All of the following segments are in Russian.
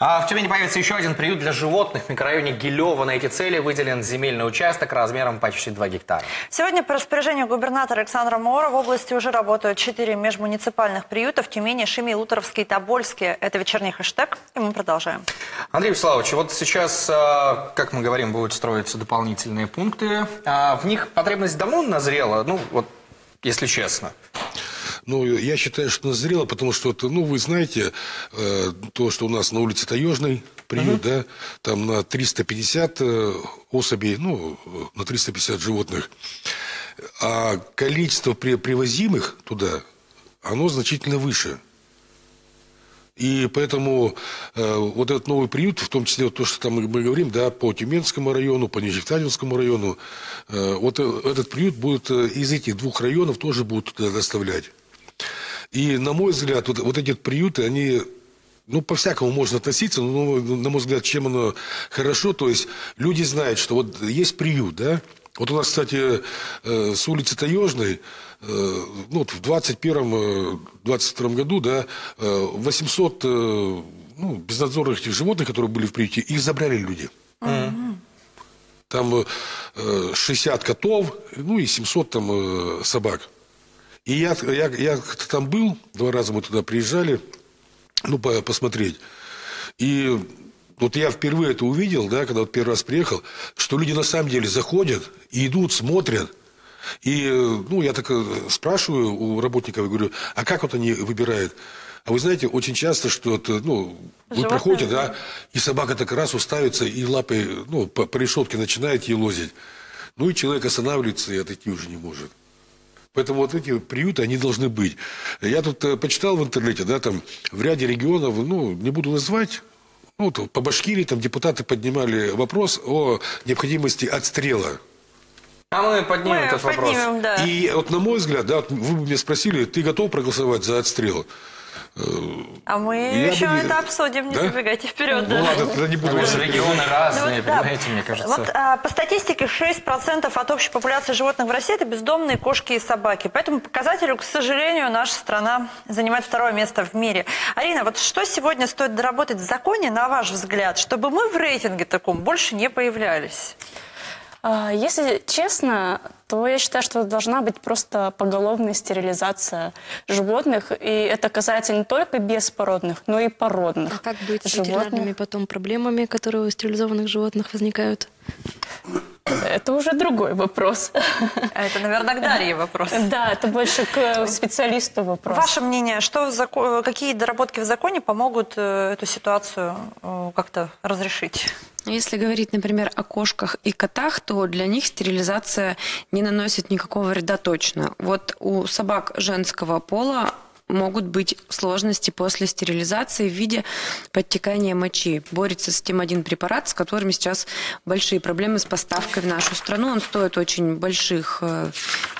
А в Тюмени появится еще один приют для животных. В микрорайоне Гилева на эти цели выделен земельный участок размером почти 2 гектара. Сегодня по распоряжению губернатора Александра Мора в области уже работают четыре межмуниципальных приюта в Тюмени, Шими, Луторовске и Тобольске. Это вечерний хэштег, и мы продолжаем. Андрей Вячеславович, вот сейчас, а, как мы говорим, будут строиться дополнительные пункты. А в них потребность давно назрела, ну вот, если честно. Ну, я считаю, что назрело, потому что, ну, вы знаете, э, то, что у нас на улице Таежной приют, uh-huh. да, там на 350 э, особей, ну, на 350 животных, а количество при, привозимых туда, оно значительно выше. И поэтому э, вот этот новый приют, в том числе вот то, что там мы, говорим, да, по Тюменскому району, по Нижневартовскому району, э, вот э, этот приют будет э, из этих двух районов тоже будут туда доставлять. И, на мой взгляд, вот, вот эти приюты, они ну, по-всякому можно относиться, но, на мой взгляд, чем оно хорошо, то есть люди знают, что вот есть приют, да, вот у нас, кстати, э, с улицы Таежной, э, ну, в 21-22 году, да, 800 э, ну, безнадзорных этих животных, которые были в приюте, их забрали люди. Mm-hmm. Там 60 котов, ну и 700 там собак. И я, я, я там был, два раза мы туда приезжали, ну, по, посмотреть. И вот я впервые это увидел, да, когда вот первый раз приехал, что люди на самом деле заходят и идут, смотрят. И, ну, я так э, спрашиваю у работников, я говорю, а как вот они выбирают? А вы знаете, очень часто, что это, ну, вы проходите, да, и собака так раз уставится, и лапой, ну, по, по решетке начинает елозить. Ну, и человек останавливается и отойти уже не может. Поэтому вот эти приюты, они должны быть. Я тут э, почитал в интернете, да, там в ряде регионов, ну, не буду называть, ну, по Башкирии там депутаты поднимали вопрос о необходимости отстрела. А мы поднимем мы этот поднимем, вопрос. Да. И вот на мой взгляд, да, вот вы бы меня спросили, ты готов проголосовать за отстрел? А мы я еще бы... это обсудим, не да? забегайте вперед. Ну да. ладно, тогда не буду. Потому что регионы разные, ну, понимаете, да. мне кажется. Вот а, по статистике 6% от общей популяции животных в России это бездомные кошки и собаки. По этому показателю, к сожалению, наша страна занимает второе место в мире. Арина, вот что сегодня стоит доработать в законе, на ваш взгляд, чтобы мы в рейтинге таком больше не появлялись? А, если честно, то я считаю, что должна быть просто поголовная стерилизация животных. И это касается не только беспородных, но и породных. А как быть с ветеринарными потом проблемами, которые у стерилизованных животных возникают? Это уже другой вопрос. А это, наверное, к Дарье вопрос. Да, это больше к специалисту вопрос. Ваше мнение, что закон, какие доработки в законе помогут э, эту ситуацию э, как-то разрешить? Если говорить, например, о кошках и котах, то для них стерилизация не наносит никакого вреда точно. Вот у собак женского пола могут быть сложности после стерилизации в виде подтекания мочи. Борется с тем один препарат, с которым сейчас большие проблемы с поставкой в нашу страну. Он стоит очень больших э,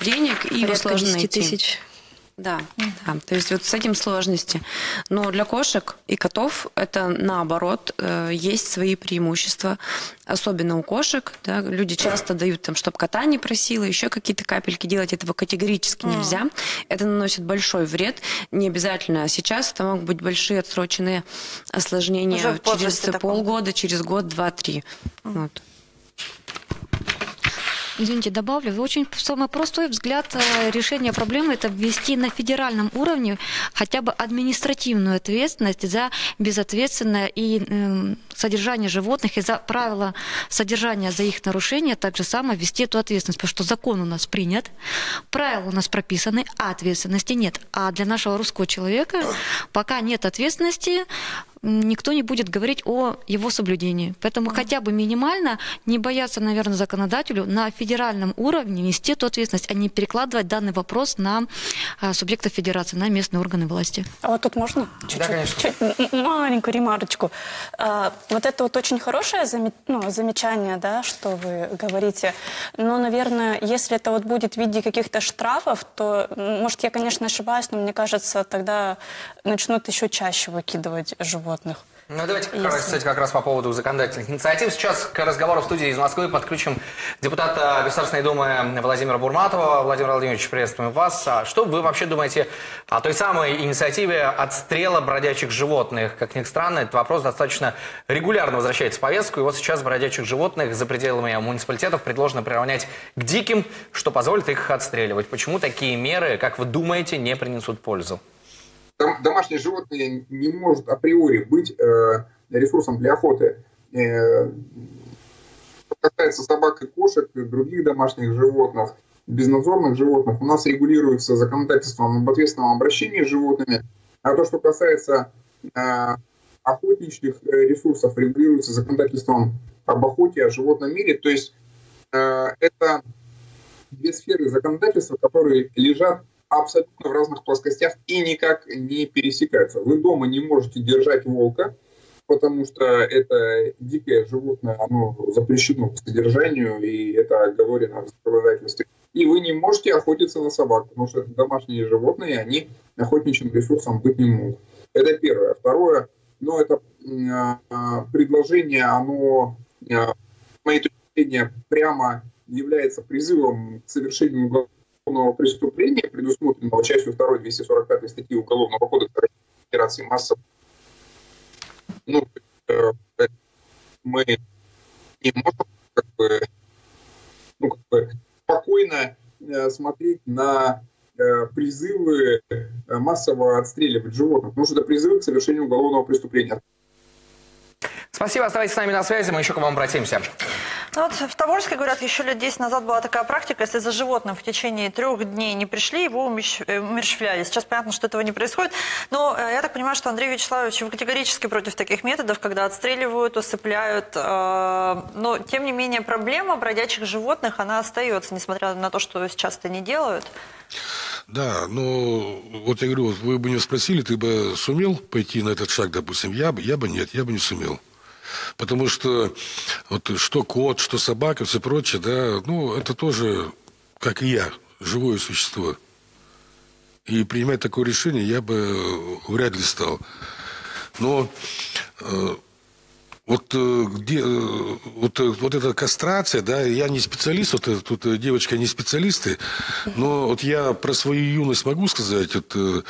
денег и его сложно найти. тысяч. Да, да, то есть вот с этим сложности. Но для кошек и котов это наоборот, э, есть свои преимущества, особенно у кошек. Да, люди часто дают там, чтобы кота не просила, еще какие-то капельки делать этого категорически нельзя. Mm. Это наносит большой вред. Не обязательно сейчас, это могут быть большие отсроченные осложнения через полгода, через год, два, три. Mm. Вот извините, добавлю, очень самый простой взгляд э, решения проблемы – это ввести на федеральном уровне хотя бы административную ответственность за безответственное и э, содержание животных и за правила содержания за их нарушение, так же само ввести эту ответственность, потому что закон у нас принят, правила у нас прописаны, а ответственности нет. А для нашего русского человека пока нет ответственности, никто не будет говорить о его соблюдении. Поэтому хотя бы минимально не бояться, наверное, законодателю на федеральном уровне нести эту ответственность, а не перекладывать данный вопрос на а, субъектов федерации, на местные органы власти. А вот тут можно чуть-чуть, да, конечно. чуть, маленькую ремарочку. А, вот это вот очень хорошее заме, ну, замечание, да, что вы говорите. Но, наверное, если это вот будет в виде каких-то штрафов, то, может, я, конечно, ошибаюсь, но мне кажется, тогда начнут еще чаще выкидывать животных животных. Ну, давайте, раз, кстати, как раз по поводу законодательных инициатив. Сейчас к разговору в студии из Москвы подключим депутата Государственной Думы Владимира Бурматова. Владимир Владимирович, приветствуем вас. А что вы вообще думаете о той самой инициативе отстрела бродячих животных? Как ни странно, этот вопрос достаточно регулярно возвращается в повестку. И вот сейчас бродячих животных за пределами муниципалитетов предложено приравнять к диким, что позволит их отстреливать. Почему такие меры, как вы думаете, не принесут пользу? Домашнее животное не может априори быть э, ресурсом для охоты. Э, касается собак и кошек и других домашних животных, безнадзорных животных, у нас регулируется законодательством об ответственном обращении с животными. А то, что касается э, охотничьих ресурсов, регулируется законодательством об охоте, о животном мире. То есть это две сферы законодательства, которые лежат абсолютно в разных плоскостях и никак не пересекаются. Вы дома не можете держать волка, потому что это дикое животное, оно запрещено к содержанию, и это оговорено в законодательстве. И вы не можете охотиться на собак, потому что это домашние животные, они охотничьим ресурсом быть не могут. Это первое. Второе, ну, это э, предложение, оно, э, с моей точки зрения, прямо является призывом к совершению уголовного уголовного преступления, предусмотренного частью 2 245 статьи Уголовного кодекса Федерации массовых, ну, э, мы не можем как бы, ну, как бы спокойно э, смотреть на э, призывы массово отстреливать животных, потому что это призывы к совершению уголовного преступления. Спасибо, оставайтесь с нами на связи, мы еще к вам обратимся. Ну вот в Тобольске, говорят, еще лет 10 назад была такая практика, если за животным в течение трех дней не пришли, его э, умерщвляли. Сейчас понятно, что этого не происходит. Но э, я так понимаю, что Андрей Вячеславович, вы категорически против таких методов, когда отстреливают, усыпляют. Э, но, тем не менее, проблема бродячих животных, она остается, несмотря на то, что сейчас это не делают. Да, но вот я говорю, вы бы не спросили, ты бы сумел пойти на этот шаг, допустим? Я бы, я бы нет, я бы не сумел. Потому что вот что кот, что собака, все прочее, да, ну, это тоже, как и я, живое существо. И принимать такое решение я бы вряд ли стал. Но э, вот э, где э, вот, э, вот эта кастрация, да, я не специалист, вот тут девочка не специалисты, но вот я про свою юность могу сказать, вот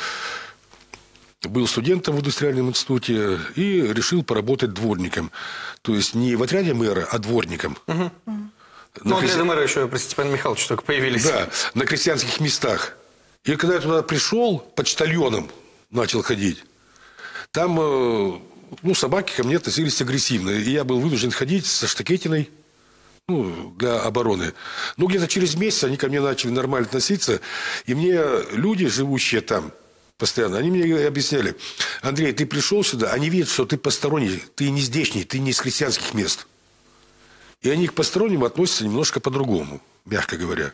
был студентом в индустриальном институте и решил поработать дворником. То есть не в отряде мэра, а дворником. Угу. Ну, отряды мэра еще при Степане Михайловиче только появились. Да, на крестьянских местах. И когда я туда пришел, почтальоном начал ходить, там э, ну, собаки ко мне относились агрессивно. И я был вынужден ходить со штакетиной, ну, для обороны. Ну, где-то через месяц они ко мне начали нормально относиться. И мне люди, живущие там, постоянно. Они мне объясняли, Андрей, ты пришел сюда, они видят, что ты посторонний, ты не здешний, ты не из христианских мест. И они к посторонним относятся немножко по-другому, мягко говоря.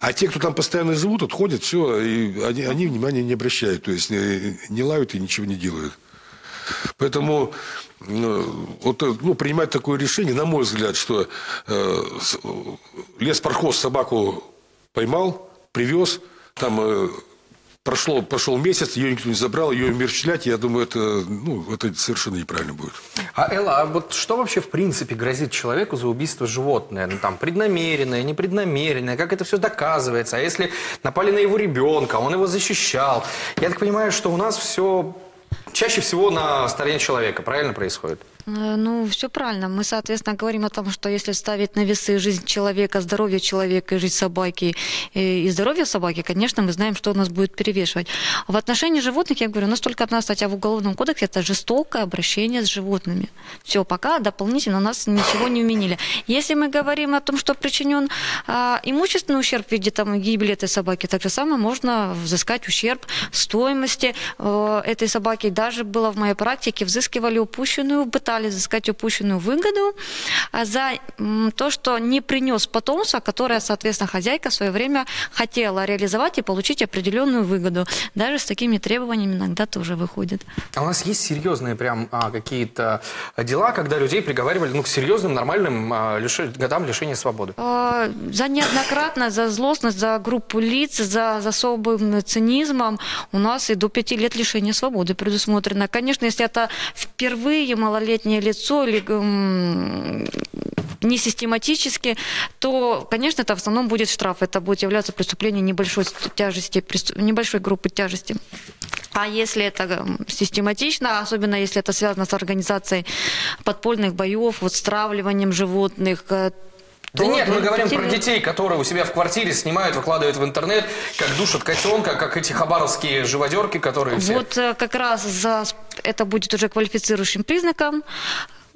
А те, кто там постоянно живут, отходят, все, и они, они внимания не обращают, то есть не, не лают и ничего не делают. Поэтому ну, вот, ну, принимать такое решение, на мой взгляд, что э, леспархоз собаку поймал, привез, там э, прошло, прошел месяц, ее никто не забрал, ее умерщвлять, я думаю, это, ну, это совершенно неправильно будет. А, Элла, а вот что вообще в принципе грозит человеку за убийство животное? Ну, там, преднамеренное, непреднамеренное, как это все доказывается? А если напали на его ребенка, он его защищал? Я так понимаю, что у нас все чаще всего на стороне человека, правильно происходит? Э, ну, все правильно. Мы, соответственно, говорим о том, что если ставить на весы жизнь человека, здоровье человека и жизнь собаки и здоровье собаки, конечно, мы знаем, что у нас будет перевешивать. В отношении животных, я говорю, у нас только одна статья в Уголовном кодексе – это жестокое обращение с животными. Все, пока дополнительно у нас ничего не уменили. Если мы говорим о том, что причинен а, имущественный ущерб в виде там, гибели этой собаки, так же самое можно взыскать ущерб стоимости а, этой собаки. Даже было в моей практике, взыскивали упущенную быта пытались искать упущенную выгоду а за то, что не принес потомство, которое, соответственно, хозяйка в свое время хотела реализовать и получить определенную выгоду. Даже с такими требованиями иногда тоже выходит. А у нас есть серьезные прям а, какие-то дела, когда людей приговаривали ну, к серьезным, нормальным а, лиш... годам лишения свободы? А, за неоднократно, за злостность, за группу лиц, за, за особым цинизмом у нас и до пяти лет лишения свободы предусмотрено. Конечно, если это впервые малолетнее лицо или не систематически, то, конечно, это в основном будет штраф. Это будет являться преступлением небольшой тяжести, небольшой группы тяжести. А если это систематично, особенно если это связано с организацией подпольных боев, вот стравливанием животных, да нет, мы говорим про детей, которые у себя в квартире снимают, выкладывают в интернет, как душат котенка, как эти хабаровские живодерки, которые все... Вот э, как раз за... это будет уже квалифицирующим признаком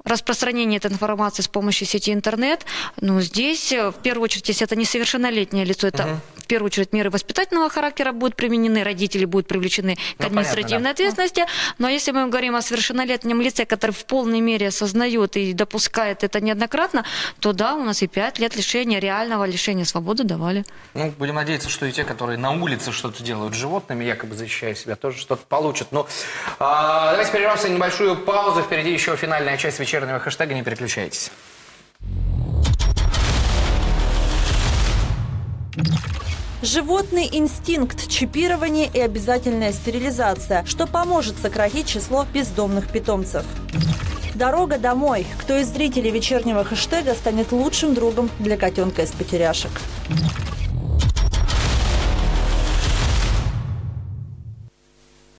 распространение этой информации с помощью сети интернет. Но здесь, э, в первую очередь, если это несовершеннолетнее лицо, это угу. в первую очередь меры воспитательного характера будут применены, родители будут привлечены к ну, административной понятно, да. ответственности. Но если мы говорим о совершеннолетнем лице, который в полной мере осознает и допускает это неоднократно, то да, у нас и 5 лет лишения, реального лишения свободы давали. Ну, будем надеяться, что и те, которые на улице что-то делают с животными, якобы защищая себя, тоже что-то получат. Но ну, а, давайте прервемся небольшую паузу. Впереди еще финальная часть вечернего хэштега. Не переключайтесь. Животный инстинкт, чипирование и обязательная стерилизация, что поможет сократить число бездомных питомцев. Дорога домой. Кто из зрителей вечернего хэштега станет лучшим другом для котенка из потеряшек?